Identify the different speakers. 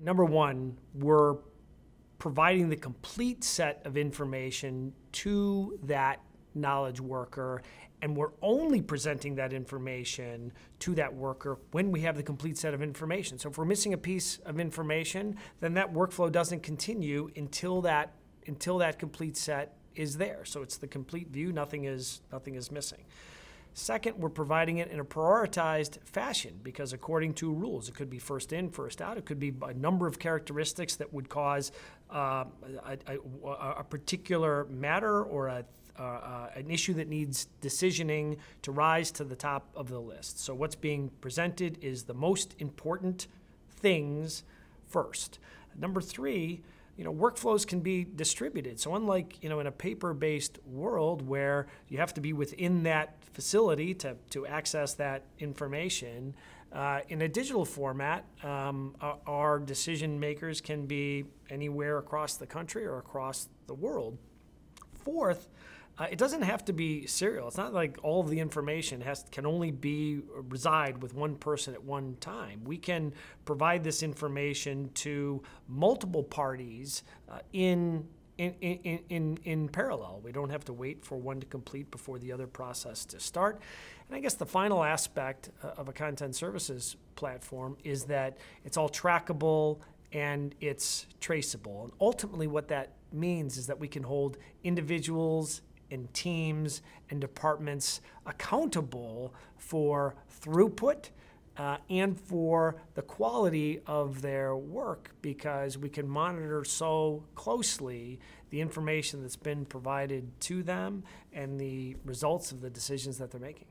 Speaker 1: Number one, we're providing the complete set of information to that knowledge worker and we're only presenting that information to that worker when we have the complete set of information. So if we're missing a piece of information, then that workflow doesn't continue until that until that complete set is there. So it's the complete view, nothing is nothing is missing. Second, we're providing it in a prioritized fashion because according to rules, it could be first in, first out. It could be a number of characteristics that would cause uh, a, a, a, particular matter or a, uh, an issue that needs decisioning to rise to the top of the list. So what's being presented is the most important things first. Number three, you know, workflows can be distributed. So unlike, you know, in a paper-based world where you have to be within that facility to, to access that information, uh, in a digital format, um, our decision makers can be anywhere across the country or across the world. Fourth, uh, it doesn't have to be serial. It's not like all of the information has can only be reside with one person at one time. We can provide this information to multiple parties uh, in in, in, in, in parallel. We don't have to wait for one to complete before the other process to start. And I guess the final aspect uh, of a content services platform is that it's all trackable and it's traceable. And ultimately, what that means is that we can hold individuals and teams and departments accountable for throughput uh, and for the quality of their work because we can monitor so closely the information that's been provided to them and the results of the decisions that they're making.